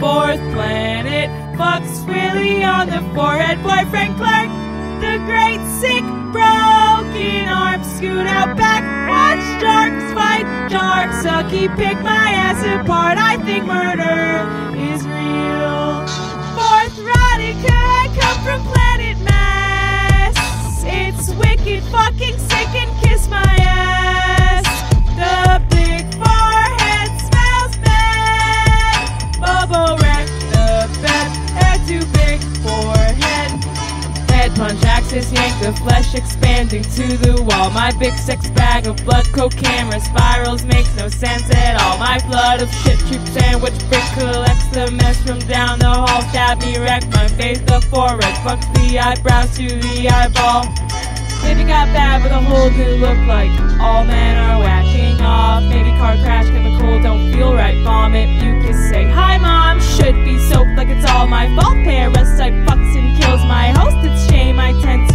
fourth planet. Fucks Willy on the forehead. Boyfriend Clark, the great sick broken arm. Scoot out back, watch sharks fight. Dark sucky, pick my ass apart. I think murder is real. Fourth Rodica, I come from planet Mass. It's wicked, fucking sick, and kiss my ass. The the flesh expanding to the wall. My big sex bag of blood coke camera spirals makes no sense at all. My flood of shit tube sandwich brick collects the mess from down the hall. Stab me, wreck my face, the forehead fucks the eyebrows to the eyeball. Maybe got bad with a whole new look like all men are whacking off. Maybe car crash, chemical, don't feel right, vomit, mucus, say hi mom. Should be soaked like it's all my fault. Parasite fucks and kills my host. It's shame I tend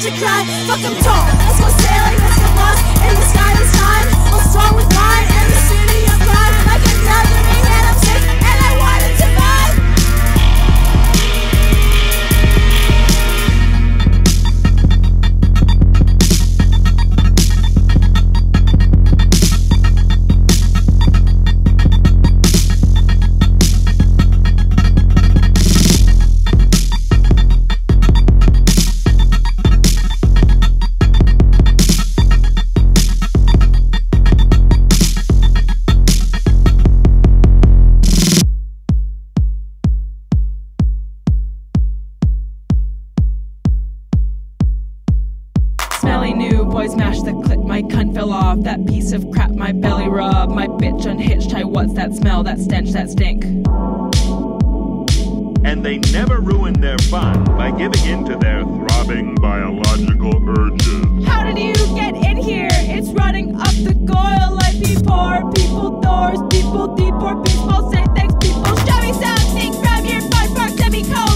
let you cry Fuck, I'm tall, let's go sailing, let's get lost. In the sky this time, I'll strong with mine bitch unhitched. Hey, what's that smell, that stench, that stink? And they never ruin their fun by giving in to their throbbing biological urges. How did you get in here? It's running up the goil like before. People doors, people deport people say thanks, people showing something from your fun park semicolon.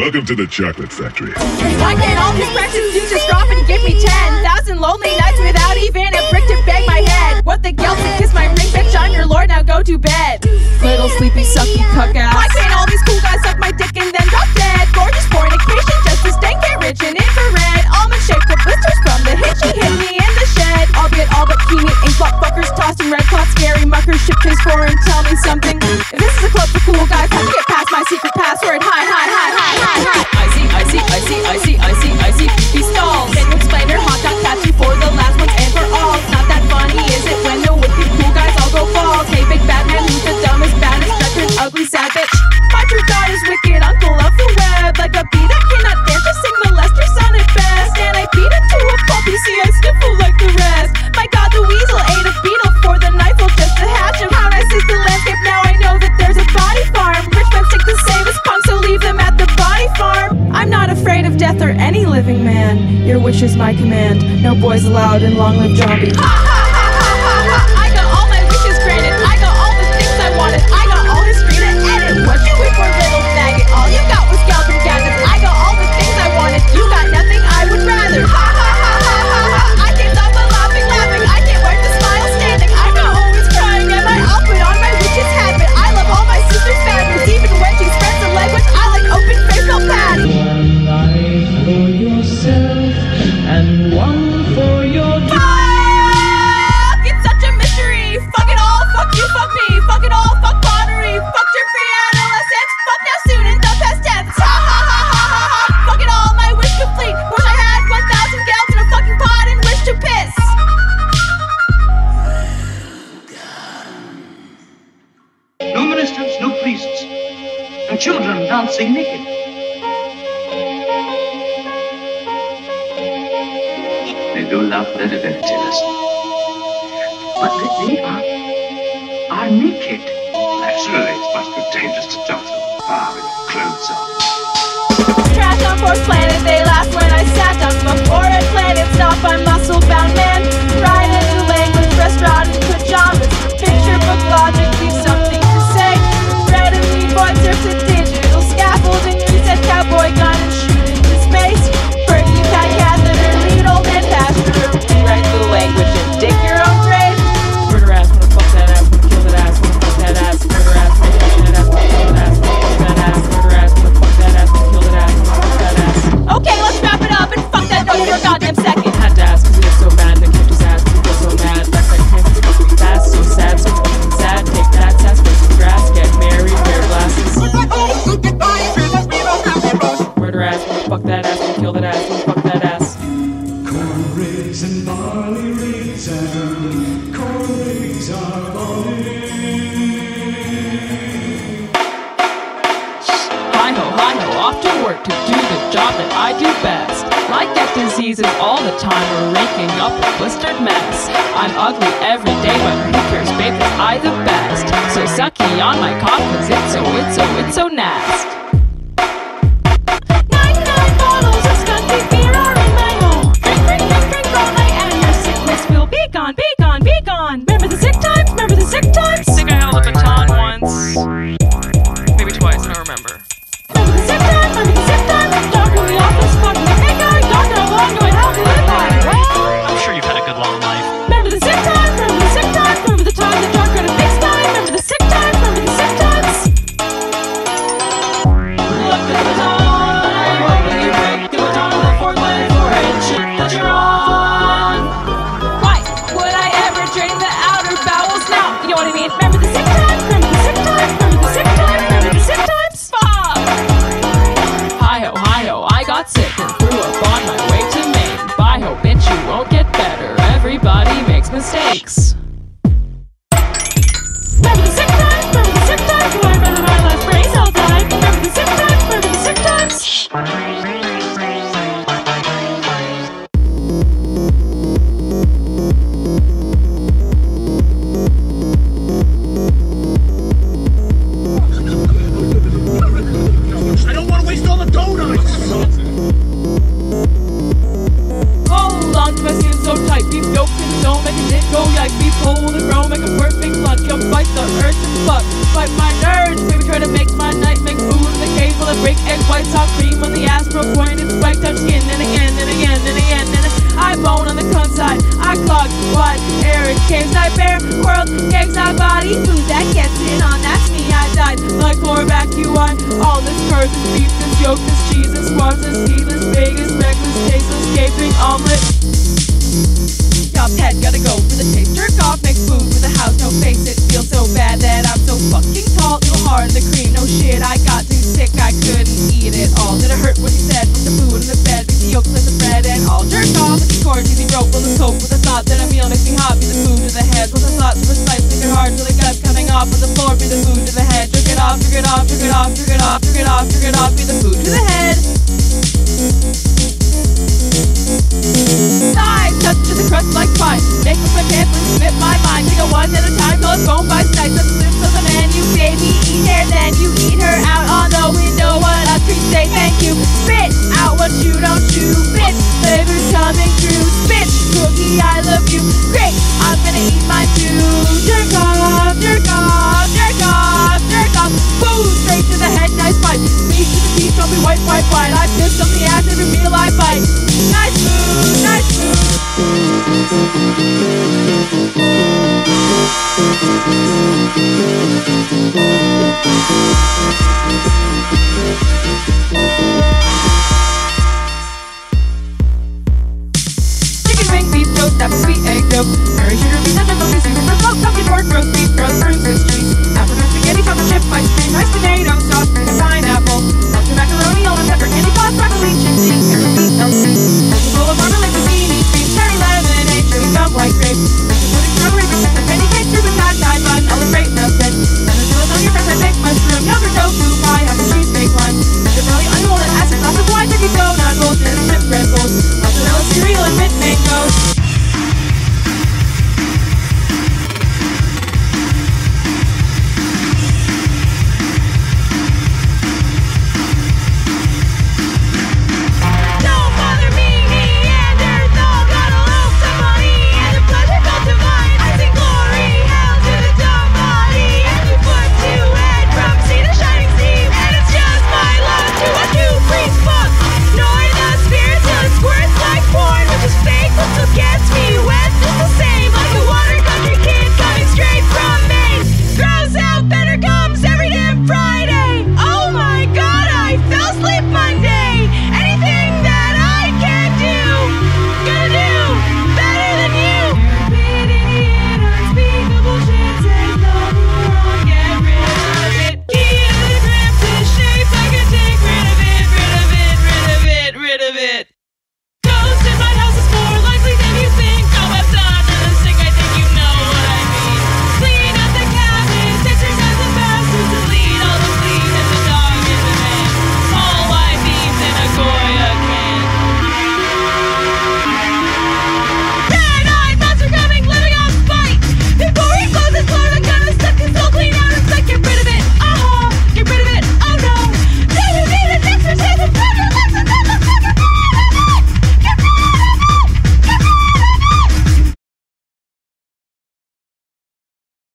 Welcome to the chocolate factory. Why can't all these precious you just drop and give me 10,000 lonely nights without even a brick to bang my head? What the guilt to kiss my ring, bitch, I'm your lord, now go to bed. Little sleepy sucky cuck ass. Why can't all these cool guys suck my dick and then drop dead? Gorgeous fornication, just to stay get rich and infrared. Almond shaped with blisters from the hit she hit me it all but keen and clock fuckers tossing red clots, scary markers ship face foreign, tell me something. If this is a club for cool guys, how to get past my secret password? Hi, hi, hi, hi, hi, hi. I see, I see, I see, I see, I see, I see, he stalls. Do love the very jealously. But they, they are, are naked. Naturally, it's much too dangerous to jump so far with your clothes on. Trapped on fourth planet, they laughed when I sat down before a planet stopped by muscle-bound man. Right into language, restaurant in pajamas. Picture book logic, leave something to say. Red and mean boy surfs Rigs and barley rigs and corn rigs are falling. Hi ho, hi ho, off to work to do the job that I do best. Like get diseases all the time or raking up a blistered mess. I'm ugly every day, but who cares, babe? I the best. So sucky on my cock, cause it's so, it's so, it's so nasty. Twice, I remember. Remember whites, hot cream on the astro pointed spike, touch skin, and again, and again, and again, and I bone on the cunt side. I clog wide, arid caves, I bear world, gigs, I body food that gets in on. That's me, I died like quarterback. You all this curd, this beef, this yolk, this cheese, this squash, this heedless, Vegas, reckless, tasteless, gaping omelet. Top head, gotta go for the taste. Jerk off, make food with a house, no face. It feels so bad that I'm so fucking tall. Little hard in the cream, no shit. I got sick, I couldn't eat it all. Did it hurt what you said from the food in the bed? Beat the yolks and the bread and all. Jerk off, like a cord, easy rope, full of coke with a thought that a meal makes me hot. Be the food to the head, with a thought precise, make it hard till the gut's coming off on the floor. Be the food to the head, jerk it off, jerk it off, jerk it off, jerk it off, jerk it off, jerk it off. Be the food to the head. Side touch to the crust like pie. Make with my pants and spit my mind. Take a one at a time till it's bone by slice. The lips of the man you baby eat her. Then you eat her out on the window. What a treat, say thank you. Spit out what you don't chew. Bitch, flavors coming through. Spit, cookie, I love you. Great, I'm gonna eat my food. Jerk off, jerk off, jerk off,